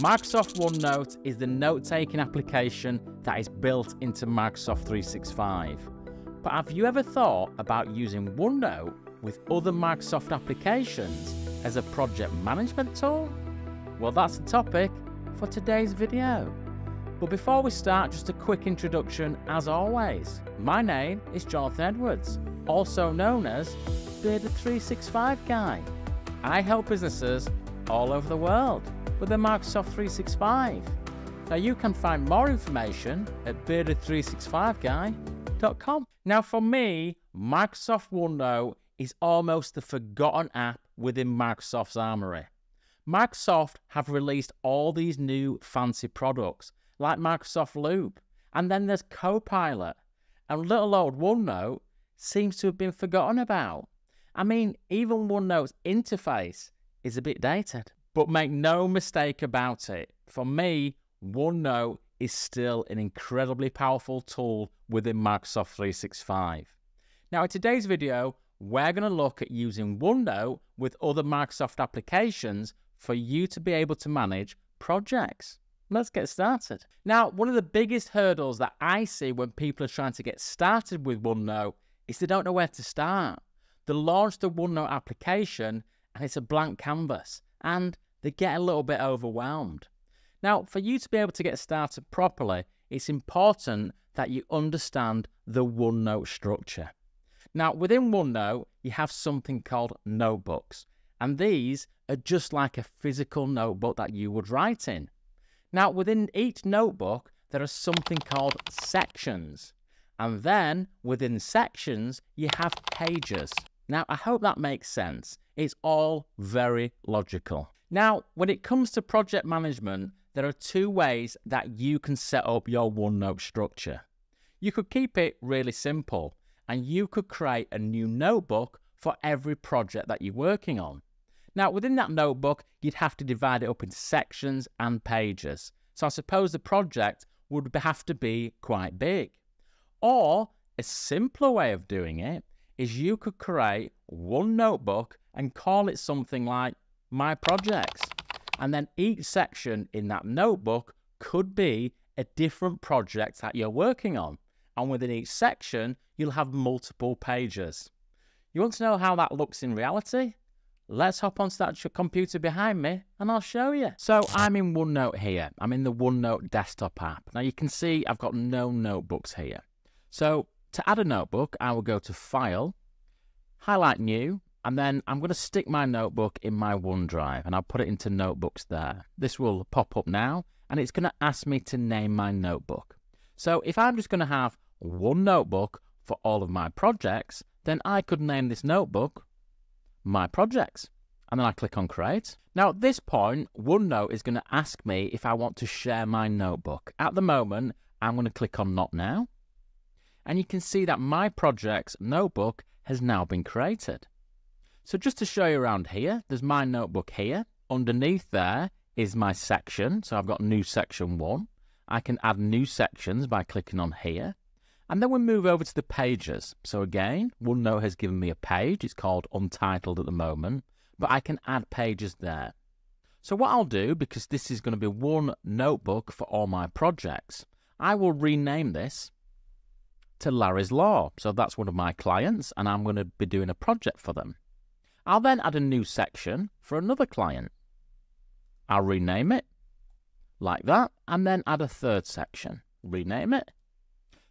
Microsoft OneNote is the note taking application that is built into Microsoft 365. But have you ever thought about using OneNote with other Microsoft applications as a project management tool? Well, that's the topic for today's video. But before we start, just a quick introduction as always. My name is Jonathan Edwards, also known as Bearded 365 Guy. I help businesses all over the world with the Microsoft 365. Now you can find more information at bearded365guy.com. Now for me, Microsoft OneNote is almost the forgotten app within Microsoft's armory. Microsoft have released all these new fancy products like Microsoft Loop, and then there's Copilot, and little old OneNote seems to have been forgotten about. I mean, even OneNote's interface is a bit dated. But make no mistake about it, for me, OneNote is still an incredibly powerful tool within Microsoft 365. Now, in today's video, we're going to look at using OneNote with other Microsoft applications for you to be able to manage projects. Let's get started. Now, one of the biggest hurdles that I see when people are trying to get started with OneNote is they don't know where to start. They launch the OneNote application and it's a blank canvas and they get a little bit overwhelmed. Now, for you to be able to get started properly, it's important that you understand the OneNote structure. Now, within OneNote, you have something called notebooks, and these are just like a physical notebook that you would write in. Now, within each notebook, there are something called sections, and then within sections, you have pages. Now, I hope that makes sense. It's all very logical. Now, when it comes to project management, there are two ways that you can set up your OneNote structure. You could keep it really simple and you could create a new notebook for every project that you're working on. Now, within that notebook, you'd have to divide it up into sections and pages. So I suppose the project would have to be quite big. Or a simpler way of doing it is you could create one notebook and call it something like My Projects. And then each section in that notebook could be a different project that you're working on. And within each section, you'll have multiple pages. You want to know how that looks in reality? Let's hop onto that computer behind me and I'll show you. So I'm in OneNote here. I'm in the OneNote desktop app. Now you can see I've got no notebooks here. So to add a notebook, I will go to File, highlight New, and then I'm going to stick my notebook in my OneDrive and I'll put it into Notebooks there. This will pop up now and it's going to ask me to name my notebook. So if I'm just going to have one notebook for all of my projects, then I could name this notebook My Projects. And then I click on Create. Now at this point, OneNote is going to ask me if I want to share my notebook. At the moment, I'm going to click on Not Now and you can see that my project's notebook has now been created. So just to show you around here, there's my notebook here. Underneath there is my section. So I've got new section one. I can add new sections by clicking on here. And then we move over to the pages. So again, OneNote has given me a page. It's called Untitled at the moment, but I can add pages there. So what I'll do, because this is going to be one notebook for all my projects, I will rename this to Larry's Law. So that's one of my clients, and I'm going to be doing a project for them. I'll then add a new section for another client. I'll rename it like that, and then add a third section. Rename it.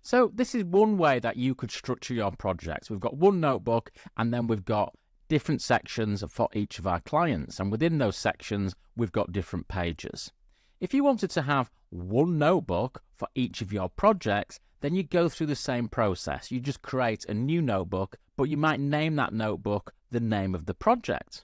So this is one way that you could structure your projects. We've got one notebook, and then we've got different sections for each of our clients. And within those sections, we've got different pages. If you wanted to have one notebook for each of your projects, then you go through the same process. You just create a new notebook, but you might name that notebook the name of the project.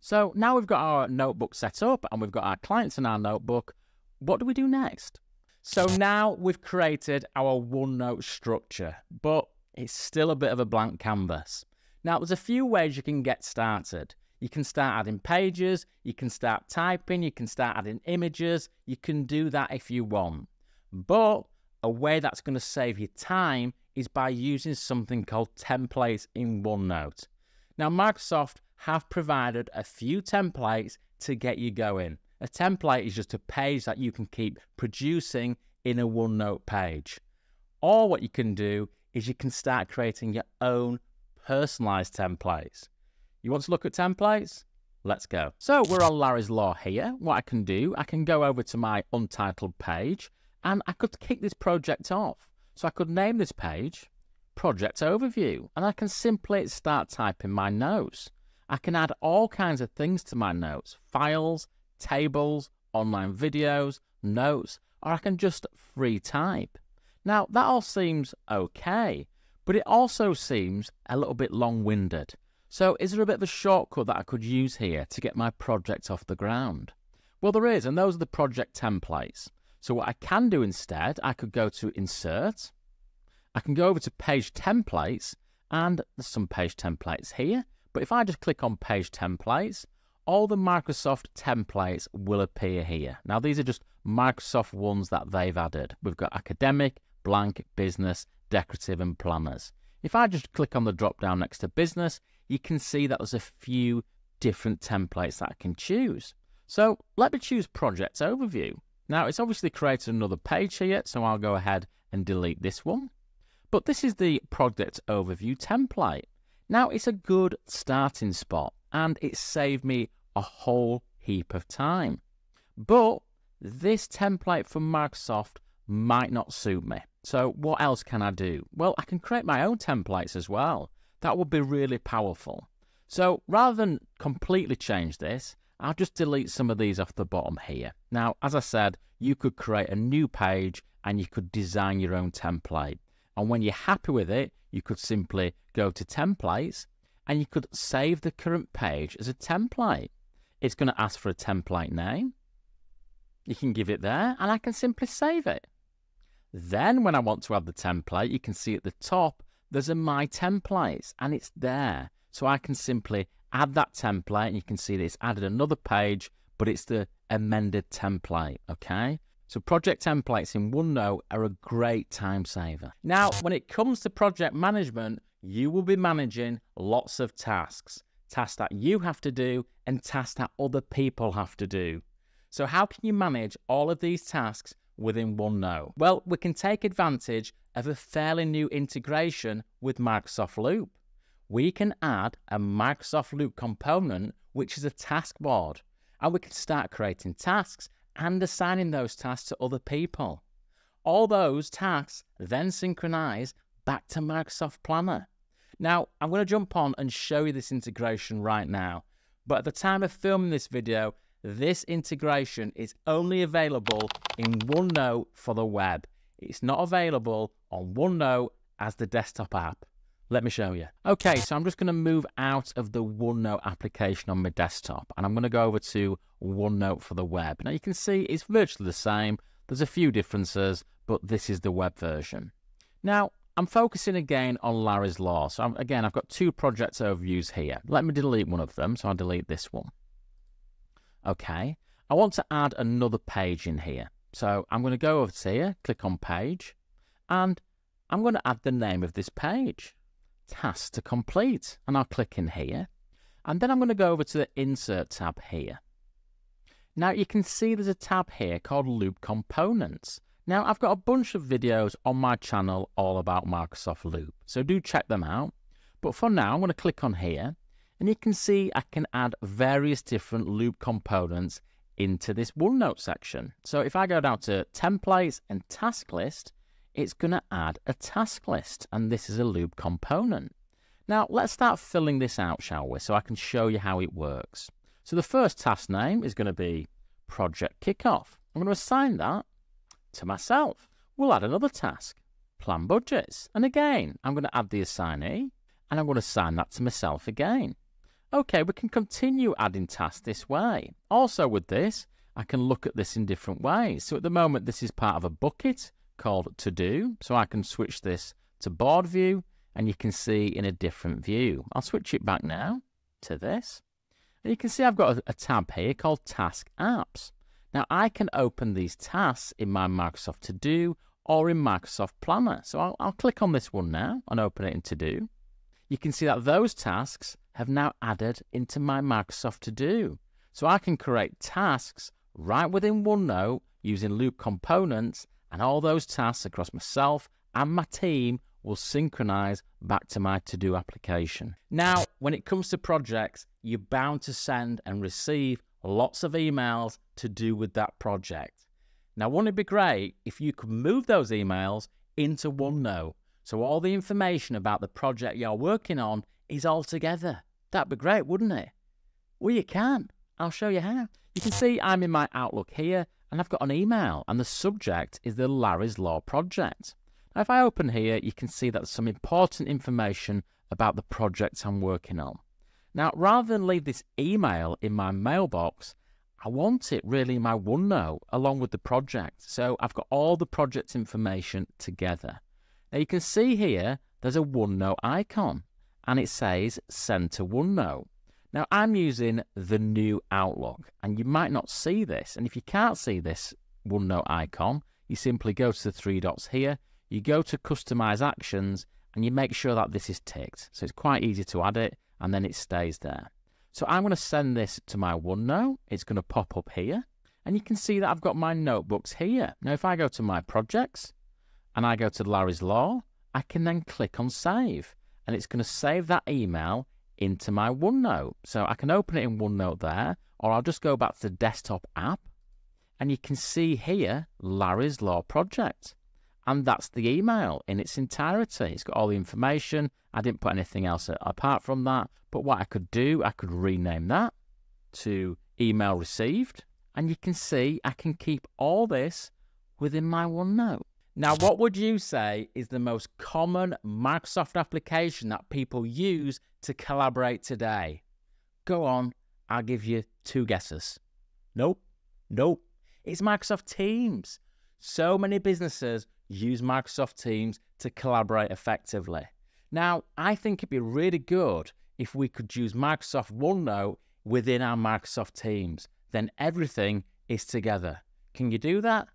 So now we've got our notebook set up and we've got our clients in our notebook. What do we do next? So now we've created our OneNote structure, but it's still a bit of a blank canvas. Now there's a few ways you can get started. You can start adding pages, you can start typing, you can start adding images, you can do that if you want. But a way that's going to save you time is by using something called templates in OneNote. Now, Microsoft have provided a few templates to get you going. A template is just a page that you can keep producing in a OneNote page. Or what you can do is you can start creating your own personalized templates. You want to look at templates? Let's go. So we're on Larry's Law here. What I can do, I can go over to my untitled page and I could kick this project off. So I could name this page Project Overview and I can simply start typing my notes. I can add all kinds of things to my notes, files, tables, online videos, notes, or I can just free type. Now, that all seems okay, but it also seems a little bit long winded. So, is there a bit of a shortcut that I could use here to get my project off the ground? Well, there is, and those are the project templates. So, what I can do instead, I could go to Insert, I can go over to Page Templates, and there's some page templates here. But if I just click on Page Templates, all the Microsoft templates will appear here. Now, these are just Microsoft ones that they've added. We've got academic, blank, business, decorative, and planners. If I just click on the drop down next to business, you can see that there's a few different templates that I can choose. So let me choose project overview. Now it's obviously created another page here, so I'll go ahead and delete this one. But this is the project overview template. Now it's a good starting spot and it saved me a whole heap of time. But this template from Microsoft might not suit me. So what else can I do? Well, I can create my own templates as well. That would be really powerful. So rather than completely change this, I'll just delete some of these off the bottom here. Now, as I said, you could create a new page and you could design your own template. And when you're happy with it, you could simply go to templates and you could save the current page as a template. It's going to ask for a template name. You can give it there and I can simply save it. Then when I want to add the template, you can see at the top, there's a My Templates and it's there. So I can simply add that template and you can see that it's added another page, but it's the amended template, okay? So project templates in OneNote are a great time saver. Now, when it comes to project management, you will be managing lots of tasks. Tasks that you have to do and tasks that other people have to do. So how can you manage all of these tasks within OneNote? Well, we can take advantage of a fairly new integration with Microsoft Loop. We can add a Microsoft Loop component, which is a task board, and we can start creating tasks and assigning those tasks to other people. All those tasks then synchronize back to Microsoft Planner. Now, I'm going to jump on and show you this integration right now, but at the time of filming this video, this integration is only available in OneNote for the web. It's not available on OneNote as the desktop app. Let me show you. Okay, so I'm just going to move out of the OneNote application on my desktop and I'm going to go over to OneNote for the web. Now you can see it's virtually the same. There's a few differences, but this is the web version. Now, I'm focusing again on Larry's Law. So I'm, again, I've got two project overviews here. Let me delete one of them. So I'll delete this one. Okay, I want to add another page in here. So I'm going to go over to here, click on page, and I'm going to add the name of this page, task to complete, and I'll click in here. And then I'm going to go over to the insert tab here. Now you can see there's a tab here called Loop Components. Now I've got a bunch of videos on my channel all about Microsoft Loop, so do check them out. But for now, I'm going to click on here and you can see I can add various different loop components into this OneNote section. So if I go down to templates and task list, it's going to add a task list and this is a loop component. Now let's start filling this out, shall we? So I can show you how it works. So the first task name is going to be project kickoff. I'm going to assign that to myself. We'll add another task, plan budgets. And again, I'm going to add the assignee and I'm going to assign that to myself again. Okay, we can continue adding tasks this way. Also with this, I can look at this in different ways. So at the moment, this is part of a bucket called to do. So I can switch this to board view and you can see in a different view. I'll switch it back now to this. And you can see I've got a, a tab here called task apps. Now I can open these tasks in my Microsoft To Do or in Microsoft Planner. So I'll, I'll click on this one now and open it in To Do. You can see that those tasks have now added into my Microsoft To Do. So I can create tasks right within OneNote using Loop components, and all those tasks across myself and my team will synchronize back to my to do application. Now, when it comes to projects, you're bound to send and receive lots of emails to do with that project. Now, wouldn't it be great if you could move those emails into OneNote so all the information about the project you're working on is all together? That'd be great, wouldn't it? Well, you can. I'll show you how. You can see I'm in my Outlook here and I've got an email and the subject is the Larry's Law project. Now, if I open here, you can see that there's some important information about the project I'm working on. Now, rather than leave this email in my mailbox, I want it really in my OneNote along with the project. So I've got all the project information together. Now you can see here, there's a OneNote icon and it says send to OneNote. Now I'm using the new Outlook and you might not see this. And if you can't see this OneNote icon, you simply go to the three dots here, you go to customize actions and you make sure that this is ticked. So it's quite easy to add it and then it stays there. So I'm going to send this to my OneNote. It's going to pop up here and you can see that I've got my notebooks here. Now if I go to my projects and I go to Larry's Law, I can then click on save and it's going to save that email into my OneNote. So I can open it in OneNote there, or I'll just go back to the desktop app and you can see here Larry's Law Project. And that's the email in its entirety. It's got all the information. I didn't put anything else apart from that. But what I could do, I could rename that to email received. And you can see I can keep all this within my OneNote. Now, what would you say is the most common Microsoft application that people use to collaborate today? Go on, I'll give you two guesses. Nope, nope. It's Microsoft Teams. So many businesses use Microsoft Teams to collaborate effectively. Now, I think it'd be really good if we could use Microsoft OneNote within our Microsoft Teams. Then everything is together. Can you do that?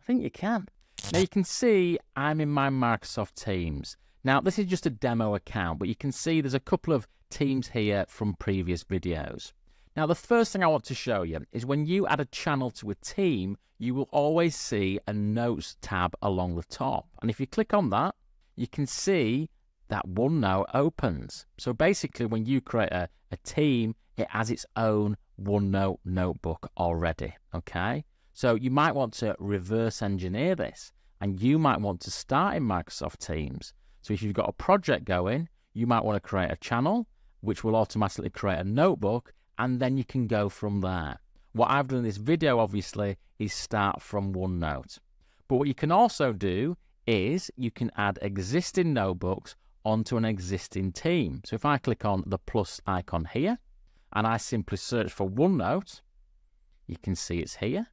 I think you can. Now you can see I'm in my Microsoft Teams. Now this is just a demo account, but you can see there's a couple of teams here from previous videos. Now the first thing I want to show you is when you add a channel to a team, you will always see a notes tab along the top. And if you click on that, you can see that OneNote opens. So basically when you create a, a team, it has its own OneNote notebook already, okay? So you might want to reverse engineer this and you might want to start in Microsoft Teams. So if you've got a project going, you might want to create a channel, which will automatically create a notebook, and then you can go from there. What I've done in this video, obviously, is start from OneNote. But what you can also do is you can add existing notebooks onto an existing team. So if I click on the plus icon here, and I simply search for OneNote, you can see it's here.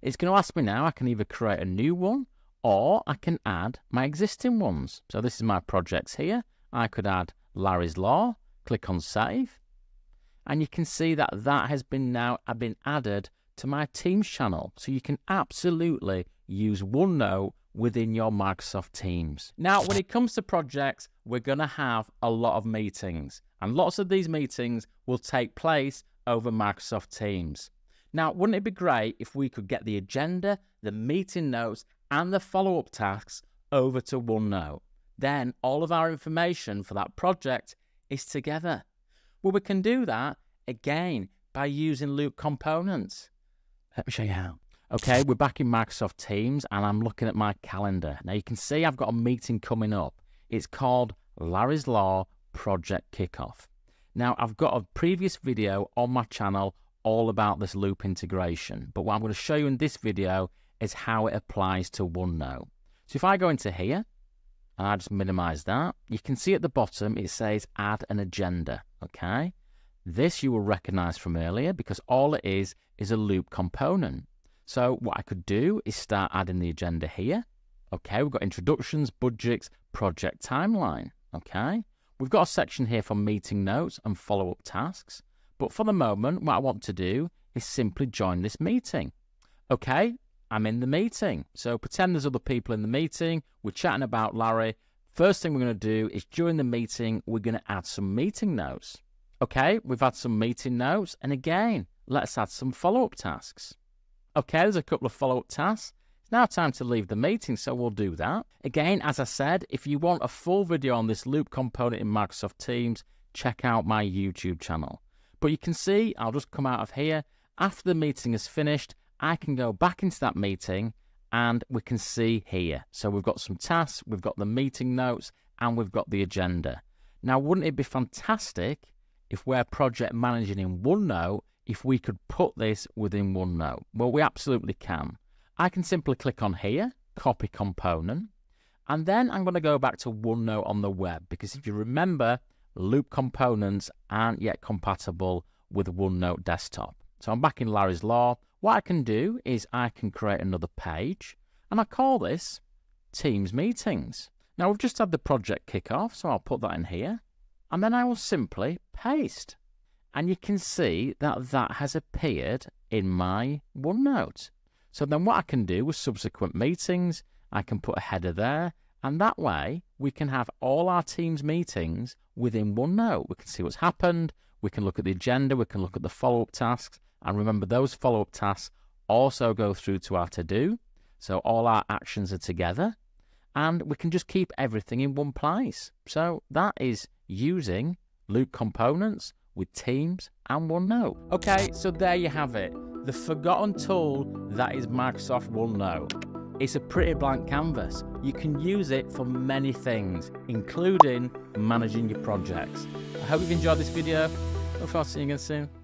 It's going to ask me now, I can either create a new one or I can add my existing ones. So this is my projects here. I could add Larry's Law, click on save, and you can see that that has been now uh, been added to my Teams channel. So you can absolutely use OneNote within your Microsoft Teams. Now, when it comes to projects, we're going to have a lot of meetings, and lots of these meetings will take place over Microsoft Teams. Now, wouldn't it be great if we could get the agenda, the meeting notes, and the follow up tasks over to OneNote? Then all of our information for that project is together. Well, we can do that again by using Loop components. Let me show you how. Okay, we're back in Microsoft Teams and I'm looking at my calendar. Now you can see I've got a meeting coming up. It's called Larry's Law Project Kickoff. Now I've got a previous video on my channel all about this loop integration. But what I'm going to show you in this video is how it applies to OneNote. So if I go into here, and I just minimize that, you can see at the bottom it says add an agenda, okay? This you will recognize from earlier because all it is is a loop component. So what I could do is start adding the agenda here. Okay, we've got introductions, budgets, project timeline, okay? We've got a section here for meeting notes and follow-up tasks. But for the moment, what I want to do is simply join this meeting. Okay, I'm in the meeting. So pretend there's other people in the meeting. We're chatting about Larry. First thing we're going to do is during the meeting, we're going to add some meeting notes. Okay, we've had some meeting notes. And again, let's add some follow-up tasks. Okay, there's a couple of follow-up tasks. It's now time to leave the meeting, so we'll do that. Again, as I said, if you want a full video on this loop component in Microsoft Teams, check out my YouTube channel. But you can see, I'll just come out of here. After the meeting is finished, I can go back into that meeting and we can see here. So we've got some tasks, we've got the meeting notes, and we've got the agenda. Now, wouldn't it be fantastic if we're project managing in OneNote, if we could put this within OneNote? Well, we absolutely can. I can simply click on here, copy component, and then I'm going to go back to OneNote on the web because if you remember, loop components aren't yet compatible with OneNote desktop. So I'm back in Larry's Law. What I can do is I can create another page and I call this Teams Meetings. Now we've just had the project kick off, so I'll put that in here and then I will simply paste. And you can see that that has appeared in my OneNote. So then what I can do with subsequent meetings, I can put a header there and that way we can have all our Teams meetings within OneNote. We can see what's happened, we can look at the agenda, we can look at the follow-up tasks, and remember, those follow up tasks also go through to our to do. So all our actions are together, and we can just keep everything in one place. So that is using Loop components with Teams and OneNote. Okay, so there you have it. The forgotten tool that is Microsoft OneNote. It's a pretty blank canvas. You can use it for many things, including managing your projects. I hope you've enjoyed this video. Look forward to seeing you again soon.